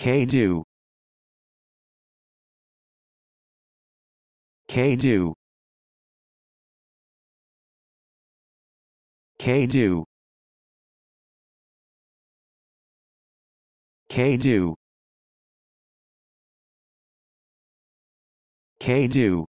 K-do. K-do. K-do. K-do. K-do.